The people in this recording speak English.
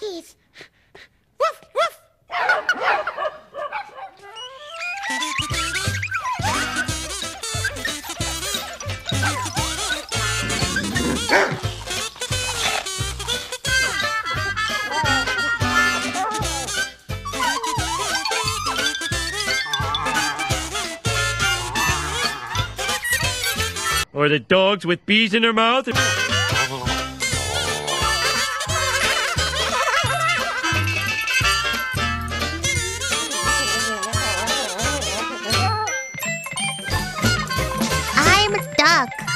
doggies. Woof, woof. Or the dogs with bees in their mouth. Duck